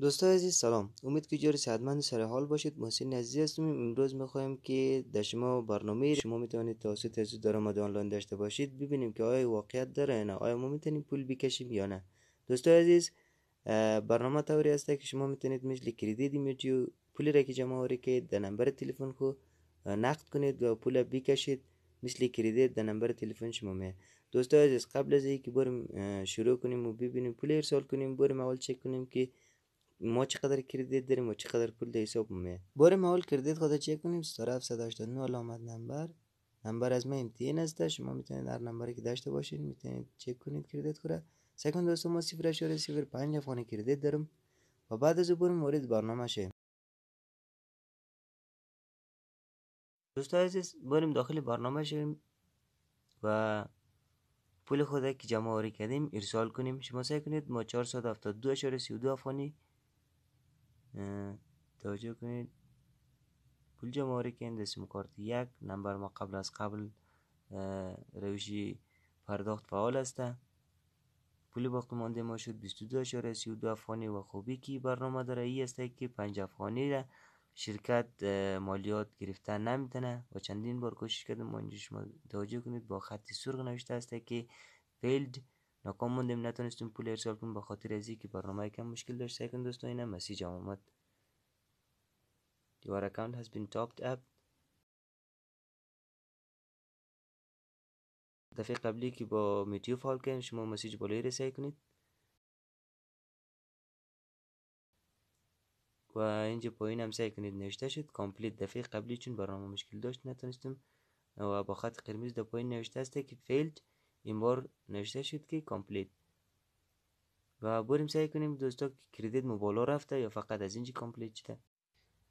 دوستای عزیز سلام. امید که جور صحتمند سر حال باشید. محسن عزیز هستم امروز می‌خوایم که در شما برنامه شما می‌تونید توسط از درآمد آنلاین داشته باشید ببینیم که آیا واقعیت داره نه. آیا ما می‌تونیم پول بکشیم یا نه. دوستای عزیز برنامه طوری است که شما می‌تونید مثل کردیت میتیو پولی را که جمع آوری که در نمبر تلفن خو نقد کنید و پول بکشید مثل کردیت در نمبر تلفن شما می دوستای عزیز قبل از اینکه بریم شروع کنیم و ببینیم پول ارسال کنیم بریم اول چک کنیم که ما چقدر کردیت داریم و چقدر پول در حساب میه بار ما کردیت خود چک کنیم. ستاره 789 علامت نمبر. نمبر از ما امتیان است شما می‌تونید هر نمبری که داشته باشید می‌تونید چک کنید کردیت خوره. سکند دوستو ما صفر اشاره صفر پنج افغانی کردیت دارم. و بعد از بریم مورد برنامه شه دوستان عزیز بریم داخل برنامه شویم و پول خود که جمع آوری کردیم ارسال کنیم. شما سعی کنید ما 472 اشاره 32 افغانی توجه کنید. پول جمعاری که این سیم کارت یک نمبر ما قبل از قبل روشی پرداخت فعال است. پول باقی مانده ما شد 22 اشاره 32 افغانی و خوبی که برنامه داره ای است که 5 افغانی را شرکت مالیات گرفتن نمی‌تونه و چندین بار کوشش کردم ما اینجا شما توجه کنید با خط سرخ نوشته است که فیلد ناکام موندیم نتونستیم پول ارسال کنیم به خاطر از که برنامه کم مشکل داشت سکن دوستان اینه مسیج آمد your account has been topped up. دفعه قبلی که با میتیو فال کردیم شما مسیج بالایی رسایی کنید و اینجا پایین هم سیل کنید نوشته شد complete دفعه قبلی چون برنامه مشکل داشت نتونستم و با خط قرمز در پایین نوشته است که failed این بار نوشته شد که complete و بریم سیل کنیم دوستا credit مو بالا رفته یا فقط از اینجا complete شده.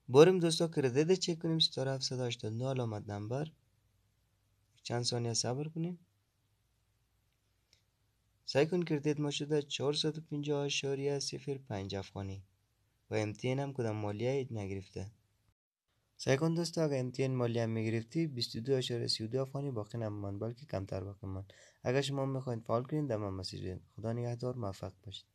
بریم دوستا credit چک کنیم ستاره 789 علامت نمبر. چند ثانیه صبر کنیم. سیل کن credit ما شده 450 اشاریه صفر پنج افغانی. و امتیان هم کدام مالیه نگرفته؟ سعی دوستا اگر امتیان مالی هم می‌گرفتی 22 اشاره 32 افغانی باقی نمان بلکه کمتر باقی من اگر شما می‌خواین فعال کنید در من مسیج خدا نگهدار موفق باشید.